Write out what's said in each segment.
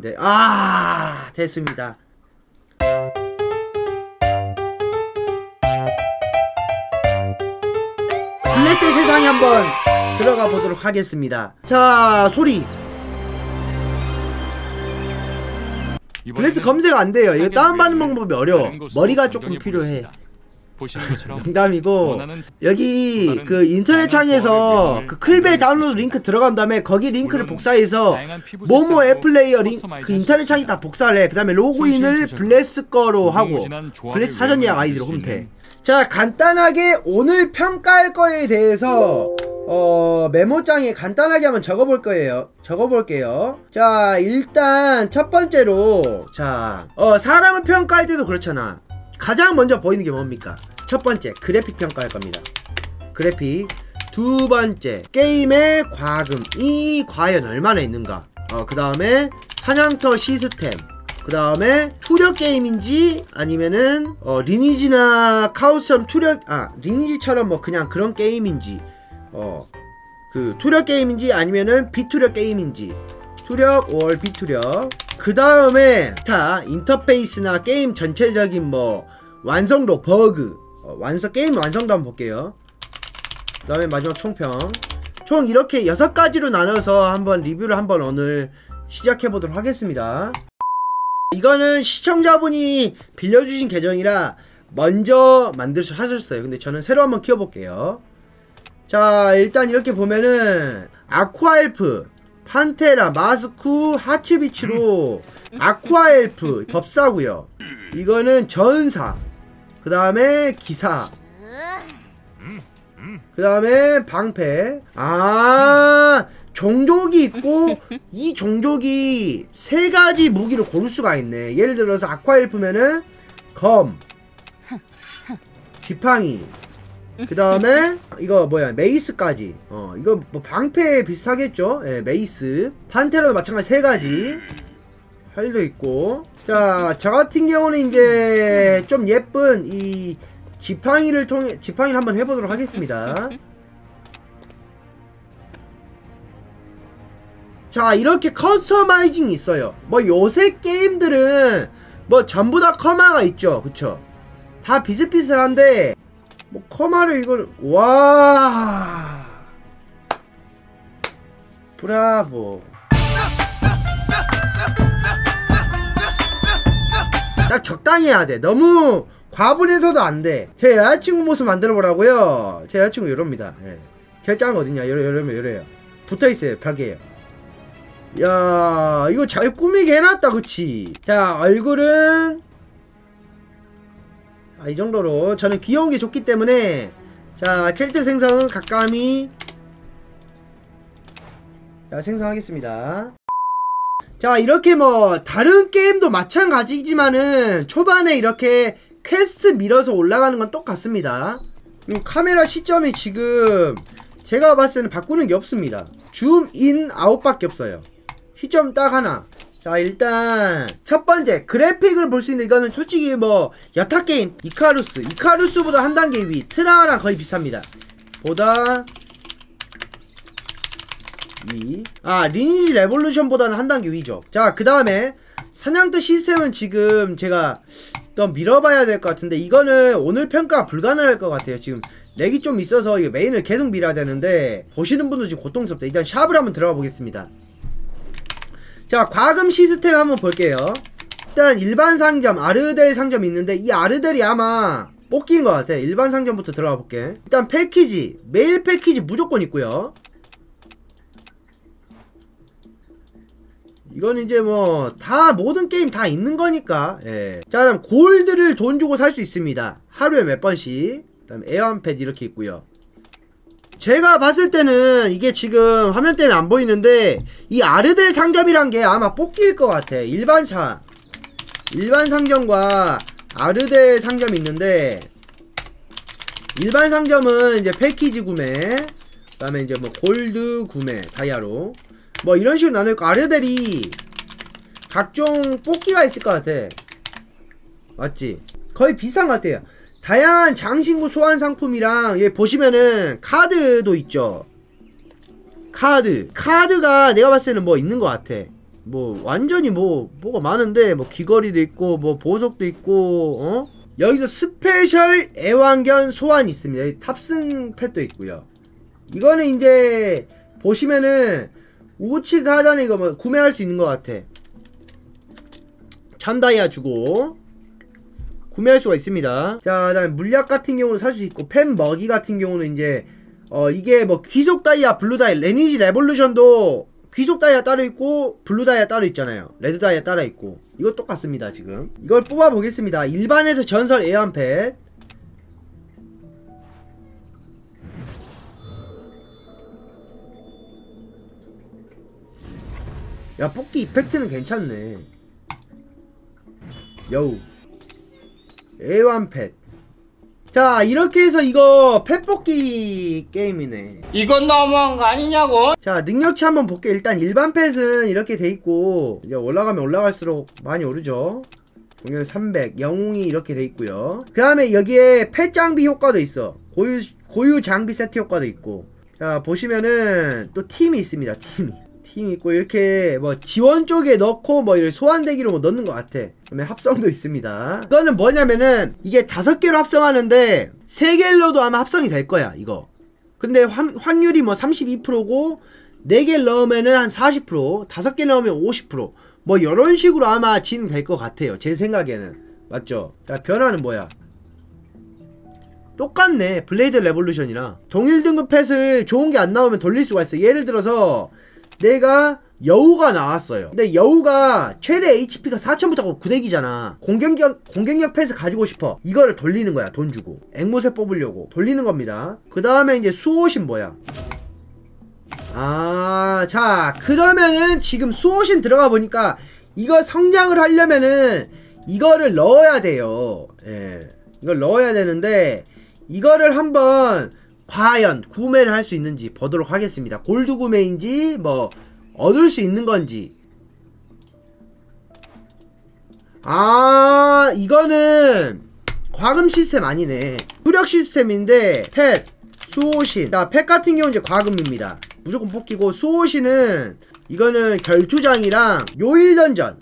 네. 아 됐습니다. 블레스의 세상에 한번 들어가 보도록 하겠습니다. 자 소리 블레스 검색 안 돼요. 이거 다운받는 방법이 어려워. 머리가 조금 필요해. 보시는 것처럼 농담이고 여기 그 인터넷 창에서 그 클베 다운로드 링크 들어간 다음에 거기 링크를 복사해서 모모 색상으로 앱플레이어 링, 커스터마이즈 그 할수 인터넷 창이. 다 복사를 해. 그 다음에 로그인을. 블레스 거로 하고 블레스 사전 예약 아이디로 수 하면 돼. 자 간단하게 오늘 평가할 거에 대해서 어 메모장에 간단하게 한번 적어볼 거예요. 적어볼게요. 자 일단 첫 번째로 자어 사람을 평가할 때도 그렇잖아. 가장 먼저 보이는 게 뭡니까? 첫 번째 그래픽 평가할 겁니다. 그래픽. 두 번째 게임의 과금이 과연 얼마나 있는가? 어, 그 다음에 사냥터 시스템. 그 다음에 투력 게임인지 아니면은 어, 리니지나 카오스처럼 투력 아 리니지처럼 뭐 그냥 그런 게임인지 어 그 투력 게임인지 아니면은 비투력 게임인지 투력 월 비투력. 그 다음에 다 인터페이스나 게임 전체적인 뭐 완성도 버그. 어, 완성 게임 완성도 한번 볼게요. 그 다음에 마지막 총평. 총 이렇게 여섯 가지로 나눠서 한번 리뷰를 한번 오늘 시작해 보도록 하겠습니다. 이거는 시청자분이 빌려주신 계정이라 먼저 만드셔 하셨어요. 근데 저는 새로 한번 키워볼게요. 자 일단 이렇게 보면은 아쿠아엘프 판테라 마스쿠 하츠비치로 아쿠아엘프 법사고요. 이거는 전사. 그 다음에 기사. 그 다음에 방패. 아 종족이 있고 이 종족이 세 가지 무기를 고를 수가 있네. 예를 들어서 아쿠아엘프면은 검 지팡이 그 다음에 이거 뭐야? mace까지. 어 이거 뭐 방패 비슷하겠죠? 예 mace. 판테라도 마찬가지 세 가지. 활도 있고. 자 저 같은 경우는 이제 좀 예쁜 이 지팡이를 통해 지팡이를 한번 해보도록 하겠습니다. 자 이렇게 커스터마이징이 있어요. 뭐 요새 게임들은 뭐 전부 다 커마가 있죠. 그쵸? 다 비슷비슷한데 뭐 커마를 이걸 와! 브라보. 딱 적당히 해야 돼. 너무 과분해서도 안돼. 제 여자친구 모습 만들어 보라고요. 제 여자친구 이럽니다. 예. 제일 어딨냐? 이러, 이러면 이래요. 붙어있어요 벽에요 야 이거 잘 꾸미게 해놨다 그치? 자 얼굴은 아, 이 정도로. 저는 귀여운 게 좋기 때문에 자 캐릭터 생성은 각감이. 자 생성하겠습니다. 자 이렇게 뭐 다른 게임도 마찬가지지만은 초반에 이렇게 퀘스트 밀어서 올라가는 건 똑같습니다. 그리고 카메라 시점이 지금 제가 봤을 때는 바꾸는 게 없습니다. 줌 인 아웃밖에 없어요. 시점 딱 하나 자 일단 첫 번째 그래픽을 볼 수 있는 이거는 솔직히 뭐 여타 게임 이카루스 이카루스보다 한 단계 위 트라하랑 거의 비슷합니다 보다 위. 아, 리니지 레볼루션보다는 한 단계 위죠. 자, 그 다음에 사냥터 시스템은 지금 제가 또 밀어봐야 될 것 같은데 이거는 오늘 평가 불가능할 것 같아요. 지금 렉이 좀 있어서 메인을 계속 밀어야 되는데 보시는 분도 지금 고통스럽다. 일단 샵을 한번 들어가 보겠습니다. 자, 과금 시스템 한번 볼게요. 일단 일반 상점, 아르델 상점이 있는데 이 아르델이 아마 뽑기인 것 같아. 일반 상점부터 들어가 볼게. 일단 패키지, 매일 패키지 무조건 있고요. 이건 이제 뭐 다 모든 게임 다 있는 거니까 예. 자 그다음 골드를 돈 주고 살 수 있습니다 하루에 몇 번씩 그다음 에어한패드 이렇게 있고요 제가 봤을 때는 이게 지금 화면 때문에 안 보이는데 이 아르델 상점이란 게 아마 뽑기일 것 같아. 일반 사 일반 상점과 아르델 상점이 있는데 일반 상점은 이제 패키지 구매 그 다음에 이제 뭐 골드 구매 다이아로 뭐 이런 식으로 나눠있고 아르델이 각종 뽑기가 있을 것 같아. 맞지? 거의 비슷한 것 같아요 다양한 장신구 소환 상품이랑 여기 보시면은 카드도 있죠. 카드. 카드가 내가 봤을 때는 뭐 있는 것 같아. 뭐 완전히 뭐 뭐가 많은데 뭐 귀걸이도 있고 뭐 보석도 있고 어? 여기서 스페셜 애완견 소환 있습니다. 여기 탑승 펫도 있고요. 이거는 이제 보시면은 우측 하단에 이거 뭐 구매할 수 있는 것 같아. 천다이아 주고 구매할 수가 있습니다. 자 그다음에 물약 같은 경우는 살 수 있고 펫 먹이 같은 경우는 이제 어 이게 뭐 귀속 다이아 블루 다이아 리니지 레볼루션도 귀속 다이아 따로 있고 블루 다이아 따로 있잖아요. 레드 다이아 따로 있고. 이거 똑같습니다 지금. 이걸 뽑아 보겠습니다. 일반에서 전설 애완펫. 야 뽑기 이펙트는 괜찮네. 여우 애완펫 자 이렇게 해서 이거 펫 뽑기 게임이네. 이건 너무한 거 아니냐고? 자 능력치 한번 볼게. 일단 일반 펫은 이렇게 돼있고 이제 올라가면 올라갈수록 많이 오르죠. 공격 300 영웅이 이렇게 돼있고요. 그 다음에 여기에 펫 장비 효과도 있어. 고유 고유 장비 세트 효과도 있고. 자 보시면은 또 팀이 있습니다 팀이 팀이 있고 이렇게 뭐 지원 쪽에 넣고 뭐 이렇게 소환대기로 뭐 넣는 것 같아 그다음에 합성도 있습니다 이거는 뭐냐면은 이게 다섯 개로 합성하는데 세 개로도 아마 합성이 될 거야 이거 근데 환, 확률이 뭐 32%고 4개 넣으면은 한 40%, 5개 넣으면 50%. 뭐 이런 식으로 아마 진행될 것 같아요. 제 생각에는. 맞죠? 자, 변화는 뭐야? 똑같네. 블레이드 레볼루션이랑. 동일 등급 펫을 좋은 게 안 나오면 돌릴 수가 있어. 예를 들어서 내가 여우가 나왔어요. 근데 여우가 최대 HP가 4000부터 900이잖아. 공격력, 공격력 펫을 가지고 싶어. 이거를 돌리는 거야, 돈 주고. 앵무새 뽑으려고. 돌리는 겁니다. 그 다음에 이제 수호신 뭐야? 아, 자, 그러면은 지금 수호신 들어가 보니까 이거 성장을 하려면은 이거를 넣어야 돼요. 예. 이걸 넣어야 되는데 이거를 한번 과연 구매를 할 수 있는지 보도록 하겠습니다. 골드 구매인지 뭐 얻을 수 있는 건지. 아, 이거는 과금 시스템 아니네. 수력 시스템인데 펫, 수호신. 자, 펫 같은 경우는 이제 과금입니다. 무조건 뽑기고 수호신은 이거는 결투장이랑 요일 던전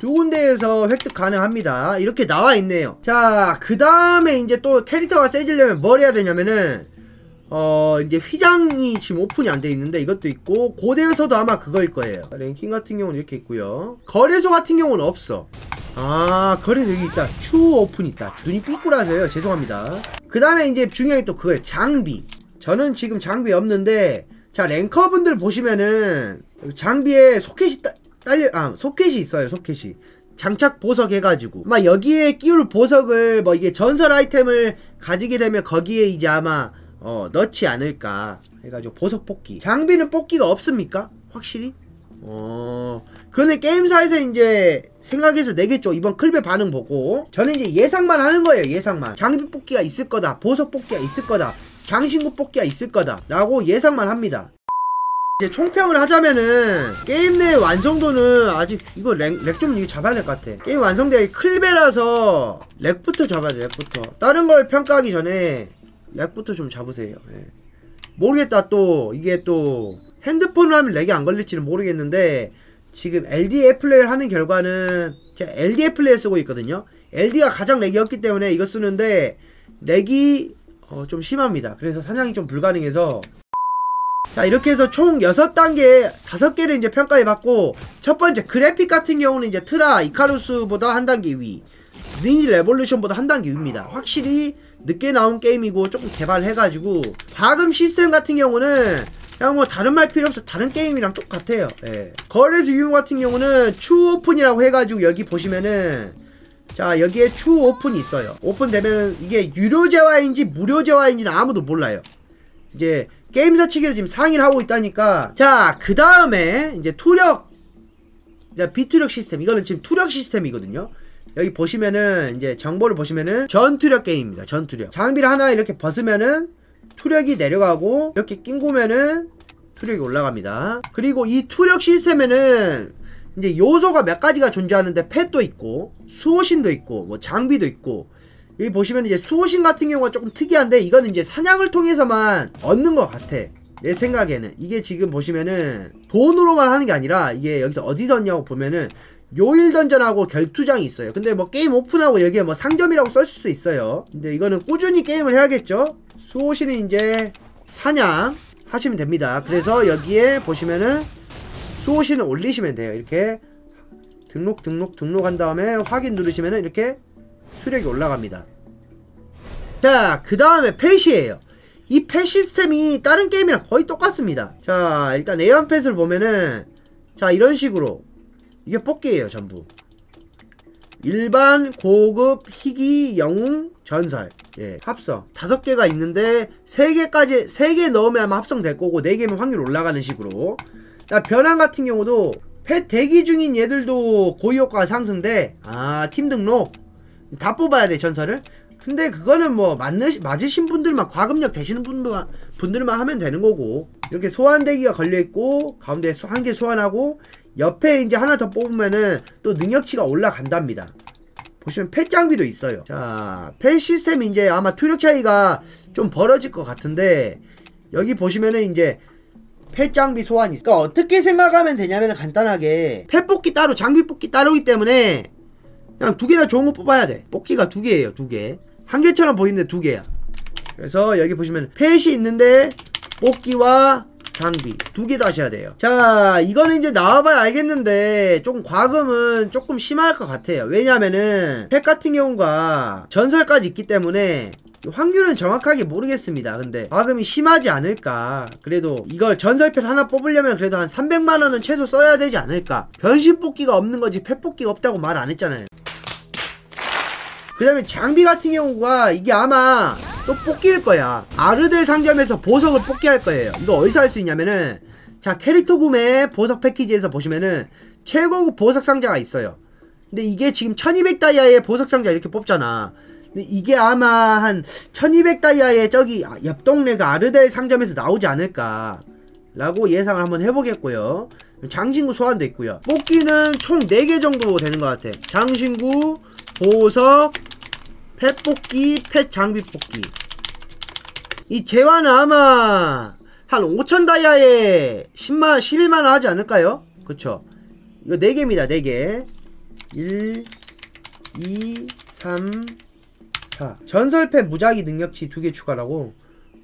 두 군데에서 획득 가능합니다. 이렇게 나와 있네요. 자, 그 다음에 이제 또 캐릭터가 세지려면 뭘 해야 되냐면은 어 이제 휘장이 지금 오픈이 안 돼 있는데 이것도 있고 고대에서도 아마 그거일 거예요. 랭킹 같은 경우는 이렇게 있고요. 거래소 같은 경우는 없어. 아 거래소 여기 있다. 추 오픈 있다. 눈이 삐꾸라서요. 죄송합니다. 그 다음에 이제 중요한 게또 그거예요. 장비. 저는 지금 장비 없는데 자 랭커분들 보시면은 장비에 소켓이 따, 딸려 아 소켓이 있어요 소켓이. 장착 보석 해가지고. 막 여기에 끼울 보석을 뭐 이게 전설 아이템을 가지게 되면 거기에 이제 아마 어 넣지 않을까 해가지고 보석 뽑기. 장비는 뽑기가 없습니까? 확실히? 어 그거는 게임사에서 이제 생각해서 내겠죠 이번 클베 반응 보고 저는 이제 예상만 하는 거예요 예상만. 장비 뽑기가 있을 거다 보석 뽑기가 있을 거다 장신구 뽑기가 있을 거다 라고 예상만 합니다. 이제 총평을 하자면은 게임 내 완성도는 아직 이거 렉좀 잡아야 될 것 같아. 게임 완성도가 클베라서 렉부터 잡아야 돼 렉부터. 다른 걸 평가하기 전에 렉부터 좀 잡으세요. 예. 모르겠다 또. 이게 또 핸드폰으로 하면 렉이 안 걸릴지는 모르겠는데 지금 LDA 플레이를 하는 결과는 제가 LDA 플레이 쓰고 있거든요. LD가 가장 렉이었기 때문에 이거 쓰는데 렉이 어, 좀 심합니다. 그래서 사냥이 좀 불가능해서. 자 이렇게 해서 총 6단계 5개를 이제 평가해 봤고 첫 번째 그래픽 같은 경우는 이제 트라하 이카루스보다 한 단계 위 리니지 레볼루션보다 한 단계 위입니다. 확실히 늦게 나온 게임이고 조금 개발해가지고 과금 시스템 같은 경우는 그냥 뭐 다른 말 필요 없어 다른 게임이랑 똑같아요. 예. 거래소 유무 같은 경우는 추후 오픈이라고 해가지고 여기 보시면은 자 여기에 추후 오픈이 있어요. 오픈 되면은 이게 유료 재화인지 무료 재화인지는 아무도 몰라요. 이제 게임사 측에서 지금 상의를 하고 있다니까. 자 그 다음에 이제 투력. 비투력 시스템. 이거는 지금 투력 시스템이거든요 여기 보시면은 이제 정보를 보시면은 전투력 게임입니다. 전투력. 장비를 하나 이렇게 벗으면은 투력이 내려가고 이렇게 낑구면은 투력이 올라갑니다. 그리고 이 투력 시스템에는 이제 요소가 몇 가지가 존재하는데 펫도 있고 수호신도 있고 뭐 장비도 있고 여기 보시면 이제 수호신 같은 경우가 조금 특이한데 이거는 이제 사냥을 통해서만 얻는 것 같아. 내 생각에는 이게 지금 보시면은 돈으로만 하는 게 아니라 이게 여기서 어디 던냐고 보면은 요일 던전하고 결투장이 있어요. 근데 뭐 게임 오픈하고 여기에 뭐 상점이라고 쓸 수도 있어요. 근데 이거는 꾸준히 게임을 해야겠죠. 수호씨는 이제 사냥 하시면 됩니다. 그래서 여기에 보시면은 수호씨는 올리시면 돼요. 이렇게 등록 등록 등록한 다음에 확인 누르시면은 이렇게 수력이 올라갑니다. 자, 그 다음에 펫이에요. 이펫 시스템이 다른 게임이랑 거의 똑같습니다. 자, 일단 에어펫을 보면은 자, 이런 식으로 이게 뽑기예요, 전부. 일반, 고급, 희귀, 영웅, 전설. 예, 합성. 다섯 개가 있는데 세 개까지 세 개 넣으면 아마 합성될 거고 네 개면 확률 올라가는 식으로. 자, 변환 같은 경우도 펫 대기 중인 얘들도 고위 효과가 상승돼. 아, 팀 등록. 다 뽑아야 돼, 전설을. 근데 그거는 뭐 맞는 맞으신 분들만 과금력 되시는 분들만 분들만 하면 되는 거고 이렇게 소환 대기가 걸려 있고 가운데 한 개 소환하고 옆에 이제 하나 더 뽑으면은 또 능력치가 올라간답니다. 보시면 펫 장비도 있어요. 자, 펫 시스템이 이제 아마 투력 차이가 좀 벌어질 것 같은데 여기 보시면은 이제 펫 장비 소환이 있어. 그러니까 어떻게 생각하면 되냐면 간단하게 펫 뽑기 따로 장비 뽑기 따로기 때문에 그냥 두 개나 좋은 거 뽑아야 돼. 뽑기가 두 개예요, 두 개. 한 개처럼 보이는데 두 개야. 그래서 여기 보시면 펫이 있는데 뽑기와 장비 두 개 다셔야 돼요. 자, 이거는 이제 나와봐야 알겠는데 조금 과금은 조금 심할 것 같아요. 왜냐면은 펫 같은 경우가 전설까지 있기 때문에 확률은 정확하게 모르겠습니다. 근데 과금이 심하지 않을까. 그래도 이걸 전설펫 하나 뽑으려면 그래도 한 300만원은 최소 써야 되지 않을까. 변신 뽑기가 없는 거지 펫 뽑기가 없다고 말 안 했잖아요. 그 다음에 장비 같은 경우가 이게 아마 또 뽑기일 거야. 아르델 상점에서 보석을 뽑기 할 거예요. 이거 어디서 할 수 있냐면은 자 캐릭터 구매 보석 패키지에서 보시면은 최고급 보석 상자가 있어요. 근데 이게 지금 1200다이아의 보석 상자 이렇게 뽑잖아. 근데 이게 아마 한 1200다이아의 저기 옆 동네 그 아르델 상점에서 나오지 않을까. 라고 예상을 한번 해보겠고요. 장신구 소환도 있고요. 뽑기는 총 4개 정도 되는 것 같아. 장신구, 보석, 펫 뽑기, 펫 장비 뽑기. 이 재화는 아마 한 5천 다이아에 10만, 11만원 하지 않을까요? 그쵸. 이거 4개입니다, 4개. 1, 2, 3, 4. 전설 펫 무작위 능력치 2개 추가라고.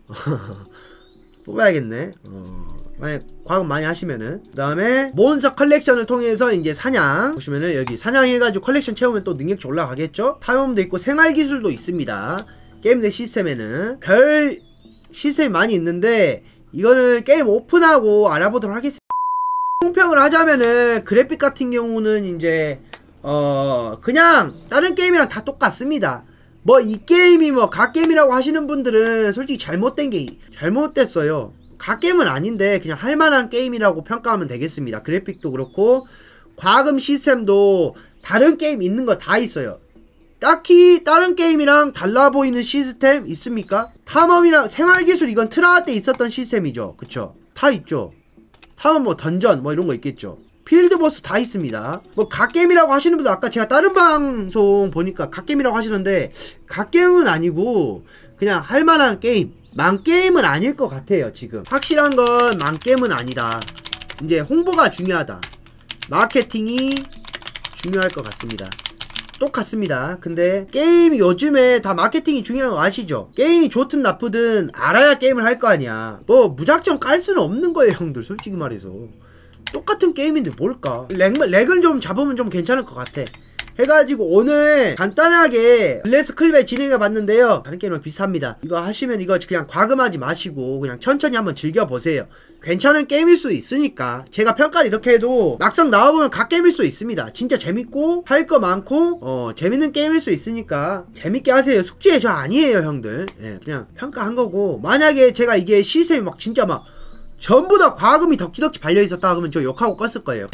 뽑아야겠네. 어, 만약 과금 많이 하시면은. 그 다음에 몬스터 컬렉션을 통해서 이제 사냥. 보시면은 여기 사냥해가지고 컬렉션 채우면 또 능력치 올라가겠죠? 타임도 있고 생활기술도 있습니다. 게임 내 시스템에는. 별 시스템이 많이 있는데 이거는 게임 오픈하고 알아보도록 하겠습니다. 총평을 하자면은 그래픽 같은 경우는 이제 어 그냥 다른 게임이랑 다 똑같습니다. 뭐 이 게임이 뭐 갓게임이라고 하시는 분들은 솔직히 잘못된 게 잘못됐어요. 갓게임은 아닌데 그냥 할만한 게임이라고 평가하면 되겠습니다. 그래픽도 그렇고 과금 시스템도 다른 게임 있는 거 다 있어요. 딱히 다른 게임이랑 달라 보이는 시스템 있습니까? 탐험이랑 생활기술 이건 트라하 때 있었던 시스템이죠. 그쵸? 다 있죠. 탐험 뭐 던전 뭐 이런 거 있겠죠. 필드보스 다 있습니다. 뭐 갓게임이라고 하시는 분들 아까 제가 다른 방송 보니까 갓게임이라고 하시는데 갓게임은 아니고 그냥 할만한 게임 망게임은 아닐 것 같아요 지금 확실한 건 망게임은 아니다 이제 홍보가 중요하다 마케팅이 중요할 것 같습니다 똑같습니다. 근데 게임이 요즘에 다 마케팅이 중요한 거 아시죠? 게임이 좋든 나쁘든 알아야 게임을 할 거 아니야. 뭐 무작정 깔 수는 없는 거예요, 형들. 솔직히 말해서. 똑같은 게임인데 뭘까? 렉, 렉을 좀 잡으면 좀 괜찮을 것 같아. 해가지고 오늘 간단하게 블레스 클베 진행해 봤는데요. 다른 게임은 비슷합니다. 이거 하시면 이거 그냥 과금하지 마시고 그냥 천천히 한번 즐겨보세요. 괜찮은 게임일 수 있으니까. 제가 평가를 이렇게 해도 막상 나와보면 갓게임일 수 있습니다. 진짜 재밌고 할 거 많고 어 재밌는 게임일 수 있으니까 재밌게 하세요. 숙제 저 아니에요 형들. 예, 그냥 평가한 거고. 만약에 제가 이게 시스템이 막 진짜 막 전부 다 과금이 덕지덕지 발려있었다 그러면 저 욕하고 껐을 거예요